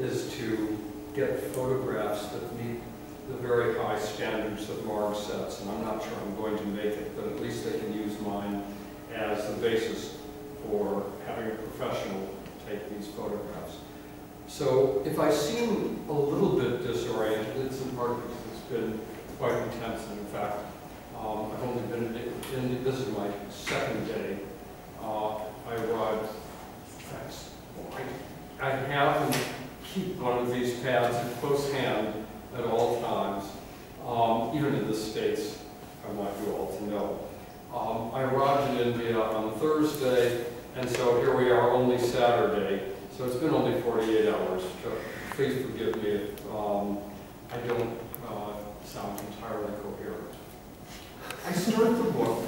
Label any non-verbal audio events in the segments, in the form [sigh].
is to get photographs that meet the very high standards that Marg sets, and I'm not sure I'm going to make it, but at least they can use mine as the basis for having a professional take these photographs. So if I seem a little bit disoriented, it's in part because it's been quite intense, and in fact, um, I've only been in, in, this is my second day. Uh, I arrived, thanks, I, I have these pads in close hand at all times, um, even in the States, I want you all to know. Um, I arrived in India on Thursday, and so here we are only Saturday, so it's been only 48 hours. So please forgive me if um, I don't uh, sound entirely coherent. I start the book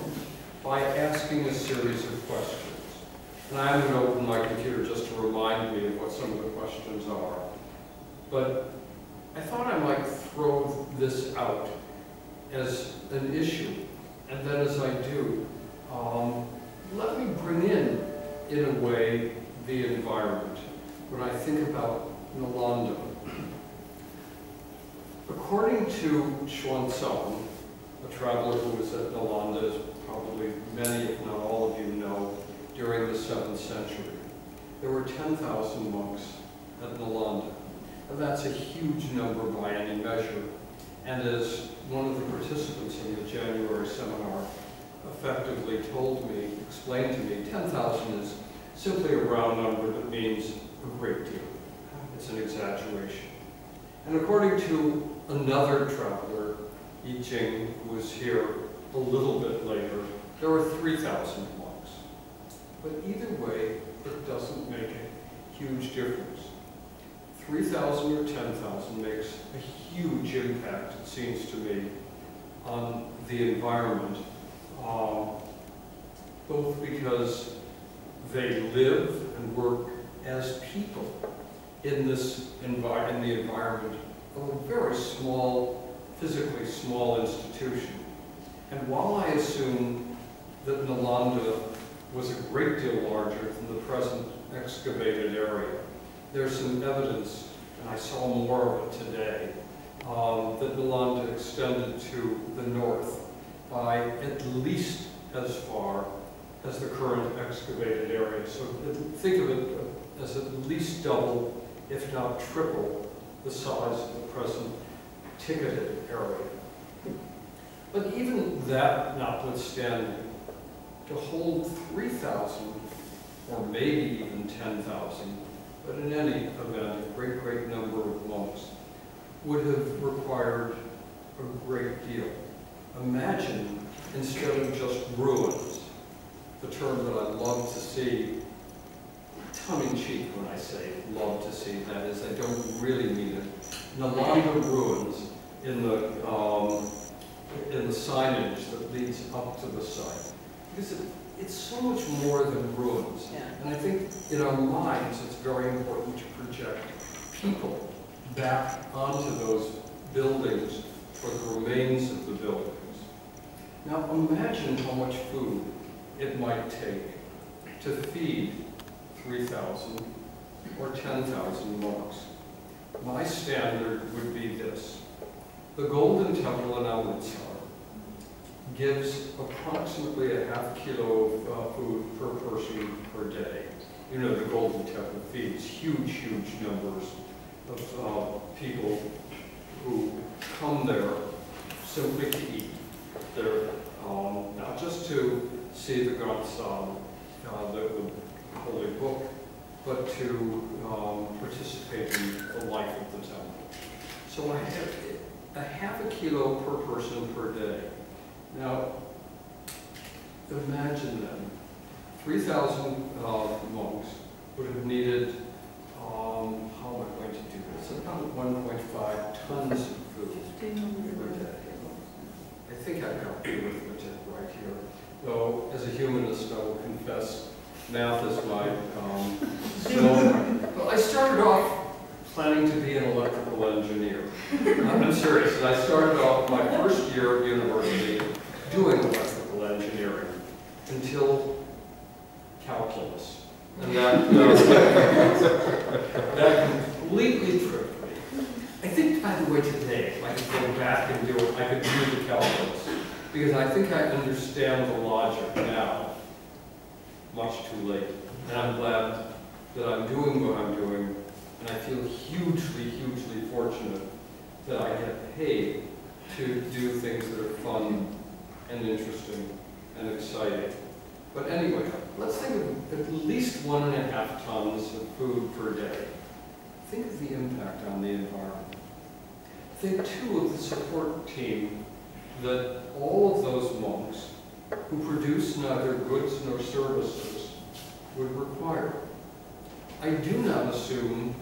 by asking a series of questions. And I'm going to open my computer just to remind me of what some of the questions are. But I thought I might throw this out as an issue. And then as I do, um, let me bring in, in a way, the environment when I think about Nalanda. According to Xuanzang, a traveler who was at Nalanda, as probably many, if not all of you know, during the 7th century, there were 10,000 monks at Nalanda. That's a huge number by any measure. And as one of the participants in the January seminar effectively told me, explained to me, 10,000 is simply a round number that means a great deal. It's an exaggeration. And according to another traveler, Yi Jing, who was here a little bit later, there were 3,000 monks. But either way, it doesn't make a huge difference. 3,000 or 10,000 makes a huge impact, it seems to me, on the environment, um, both because they live and work as people in this envi in the environment of a very small, physically small institution. And while I assume that Nalanda was a great deal larger than the present excavated area, there's some evidence, and I saw more of it today, um, that Nalanda extended to the north by at least as far as the current excavated area. So think of it as at least double, if not triple, the size of the present ticketed area. But even that notwithstanding, to hold 3,000 or maybe even 10,000 but in any event, a great, great number of monks would have required a great deal. Imagine, instead of just ruins, the term that I love to see, tongue-in-cheek when I say love to see, that is, I don't really mean it, Nalanda ruins in the, um, in the signage that leads up to the site. Because it, it's so much more than ruins. Yeah. And I think in our minds, it's very important to project people back onto those buildings or the remains of the buildings. Now imagine how much food it might take to feed 3,000 or 10,000 monks. My standard would be this. The Golden Temple in Amritsar gives approximately a half kilo of uh, food per person per day. You know, the Golden Temple feeds huge, huge numbers of uh, people who come there simply to eat. They're um, not just to see the Granth Sahib, uh, the, the, holy book, but to um, participate in the life of the temple. So I have a half a kilo per person per day. Now, imagine then, 3,000 uh, monks would have needed, um, how am I going to do this? About 1.5 tons of food per day. I think I've got the arithmetic right here. Though, as a humanist, I will confess, math is my um, [laughs] so, well, I started off planning to be an electrical engineer. I'm serious. And I started off my first year of university doing electrical engineering until calculus. And that, uh, that completely tripped me. I think, by the way, today, if I could go back and do it, I could do the calculus, because I think I understand the logic now, much too late. And I'm glad that I'm doing what I'm doing, and I feel hugely, hugely fortunate that I get paid to do things that are fun and interesting and exciting. But anyway, let's think of at least one and a half tons of food per day. Think of the impact on the environment. Think too of the support team that all of those monks who produce neither goods nor services would require. I do not assume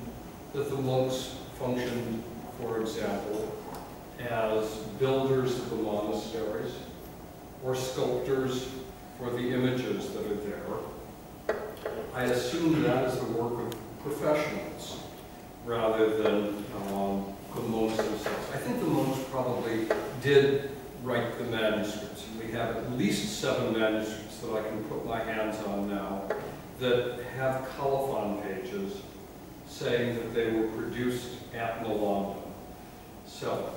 that the monks functioned, for example, as builders of the monasteries or sculptors for the images that are there. I assume that is the work of professionals rather than um, the monks themselves. I think the monks probably did write the manuscripts. We have at least seven manuscripts that I can put my hands on now that have colophon pages saying that they were produced at Nalanda. So,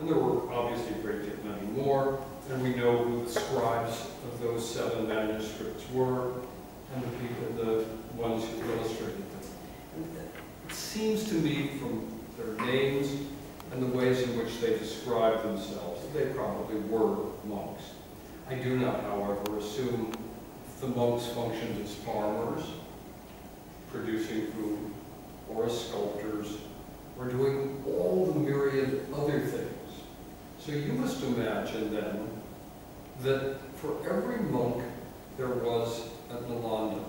and there were obviously a great deal many more, and we know who the scribes of those seven manuscripts were, and the people, the ones who illustrated them. It seems to me from their names and the ways in which they describe themselves that they probably were monks. I do not, however, assume the monks functioned as farmers, producing food, as sculptors, were doing all the myriad other things. So you must imagine then that for every monk there was at Nalanda,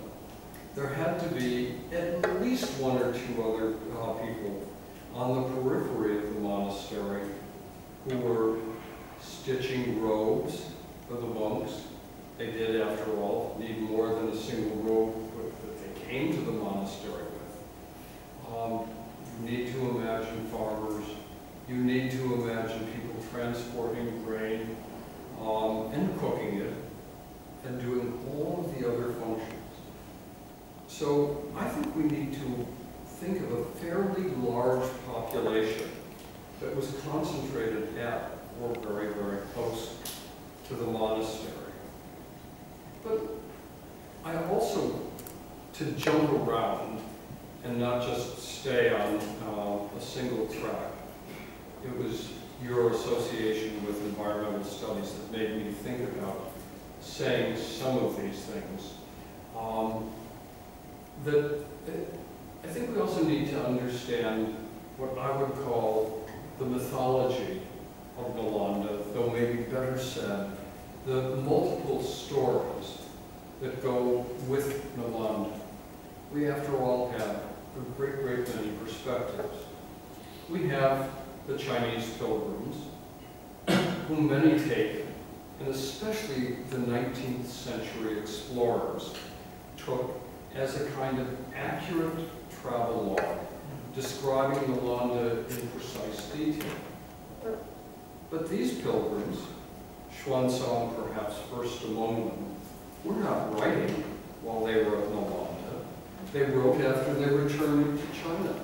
there had to be at least one or two other uh, people on the periphery of the monastery who were stitching robes for the monks. They did, after all, need more than a single robe that they came to the monastery. Um, you need to imagine farmers. You need to imagine people transporting grain um, and cooking it and doing all of the other functions. So I think we need to think of a fairly large population that was concentrated at or very, very close to the monastery. But I also, to jump around and not just stay on uh, a single track, it was your association with environmental studies that made me think about saying some of these things. Um, that I think we also need to understand what I would call the mythology of Nalanda, though maybe better said, the multiple stories that go with Nalanda. We, after all, have a great, great many perspectives. We have the Chinese pilgrims, whom many take, and especially the 19th century explorers, took as a kind of accurate travel log, describing Nalanda in precise detail. But these pilgrims, Xuanzang perhaps first among them, were not writing while they were at Nalanda. They wrote after they returned to China.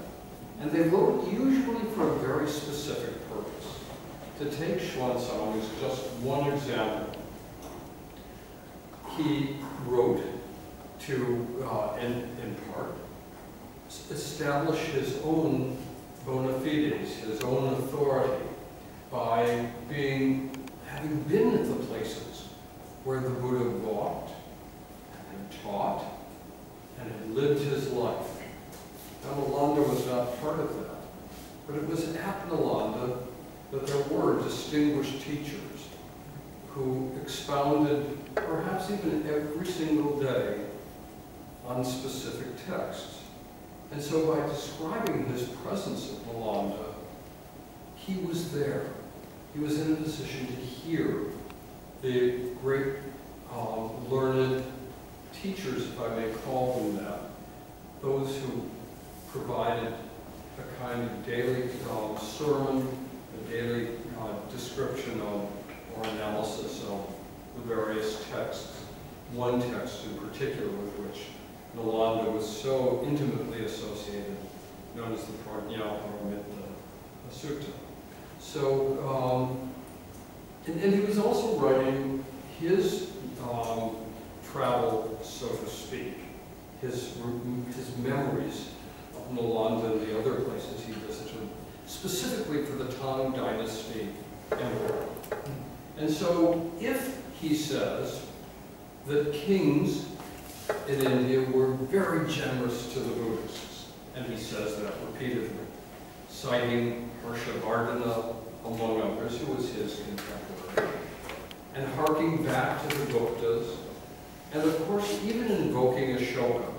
And they wrote usually for a very specific purpose. To take Xuanzang as just one example, he wrote to, uh, in, in part, establish his own bona fides, his own authority, by being, having been at the places where the Buddha walked, and taught, and had lived his life. Now, was not part of that, but it was at Nalanda that there were distinguished teachers who expounded, perhaps even every single day, on specific texts. And so by describing his presence at Nalanda, he was there. He was in a position to hear the great uh, learned teachers, if I may call them that, those who provided a kind of daily uh, sermon, a daily uh, description of or analysis of the various texts, one text in particular with which Nalanda was so intimately associated, known as the Prajnaparamita Sutta. So, um, and, and he was also writing his um, travel, so to speak, his, his memories of Nalanda and the other places he visited, specifically for the Tang Dynasty emperor. And so if he says that kings in India were very generous to the Buddhists, and he says that repeatedly, citing Harshavardhana, among others, who was his contemporary, and harking back to the Guptas, and of course even invoking a Ashoka,